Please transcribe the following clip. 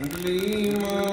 لمن